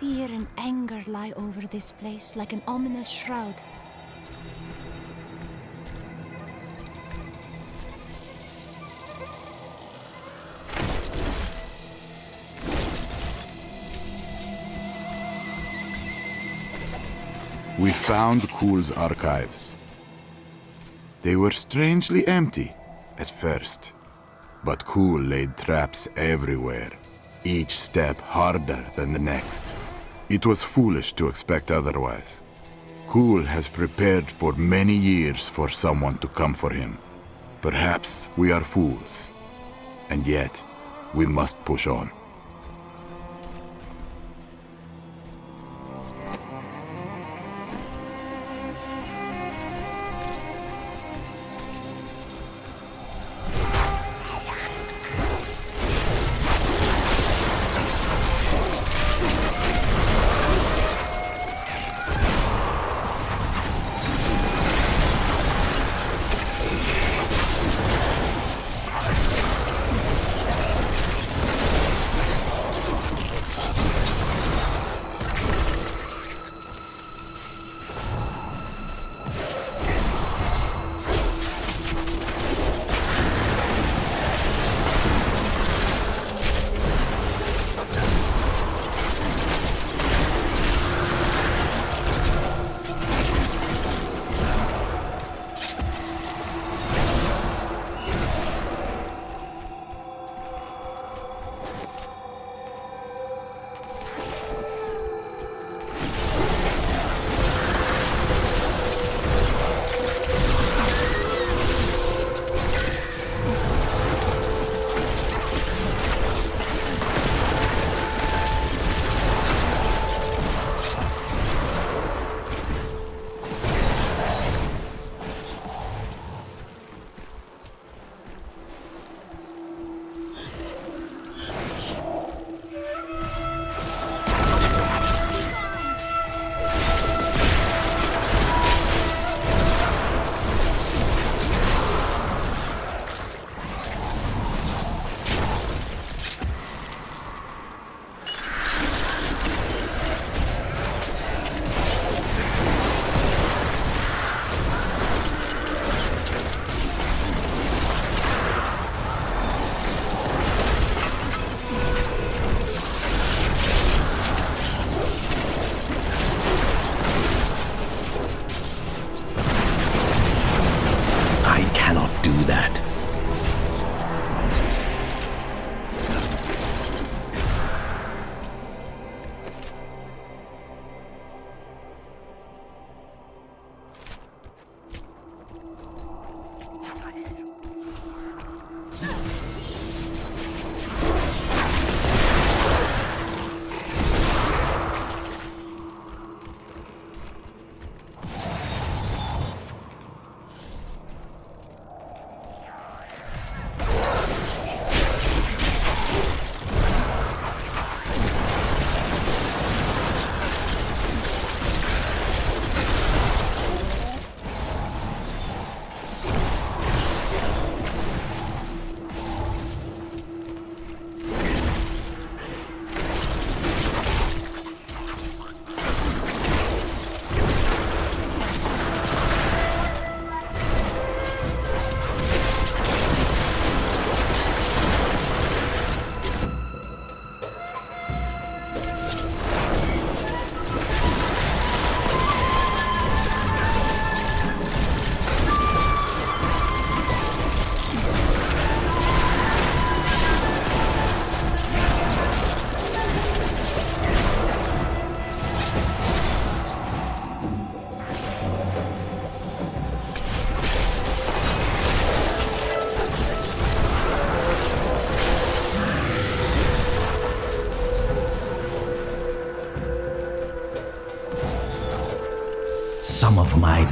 Fear and anger lie over this place like an ominous shroud. We found Kulle's archives. They were strangely empty at first, but Kuhl laid traps everywhere, each step harder than the next. It was foolish to expect otherwise. Kulle has prepared for many years for someone to come for him. Perhaps we are fools, and yet we must push on.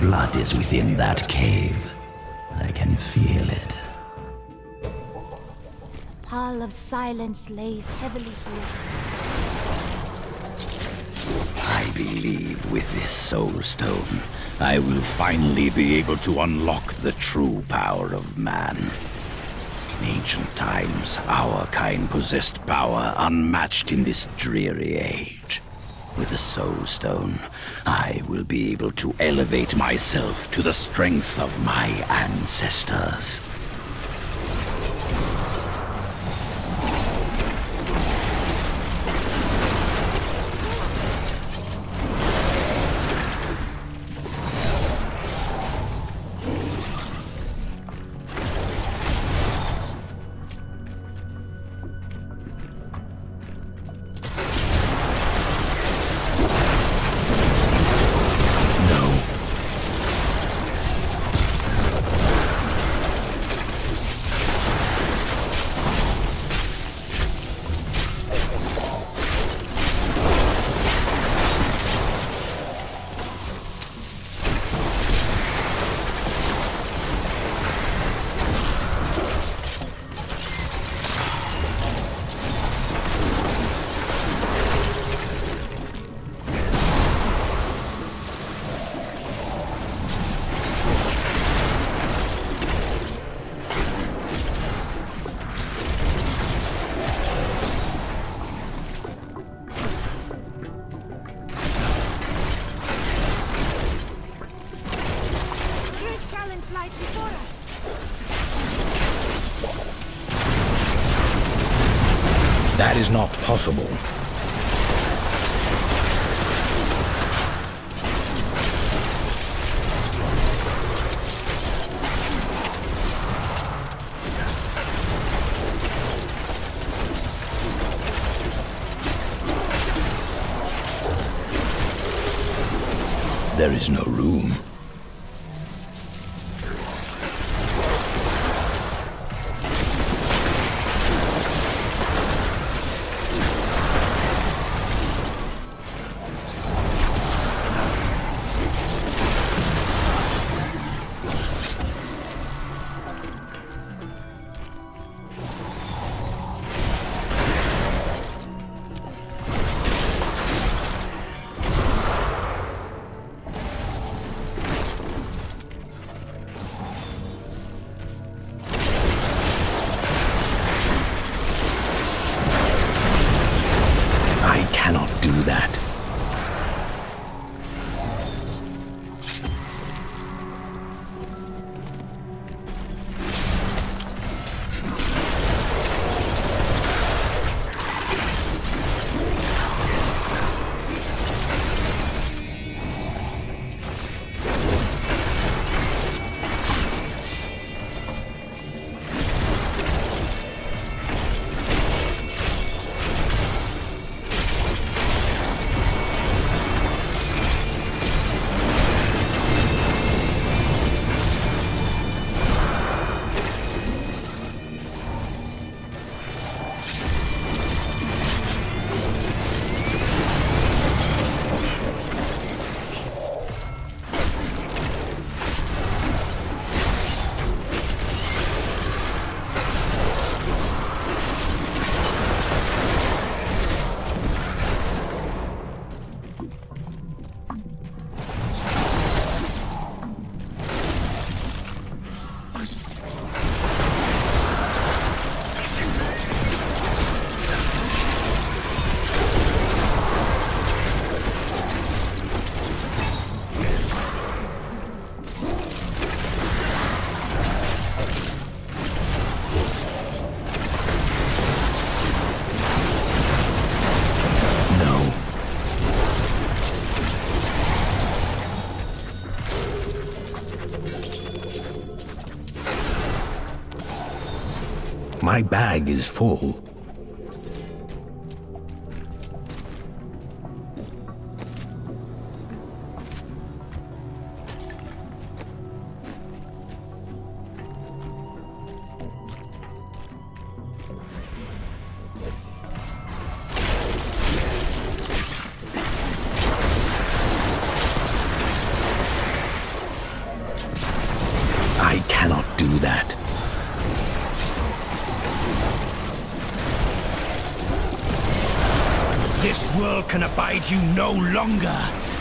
Blood is within that cave. I can feel it. The pall of silence lays heavily here. I believe with this soul stone, I will finally be able to unlock the true power of man. In ancient times, our kind possessed power unmatched in this dreary age. With the Soul Stone, I will be able to elevate myself to the strength of my ancestors. That is not possible. There is no room. Cannot do that. My bag is full. This world can abide you no longer.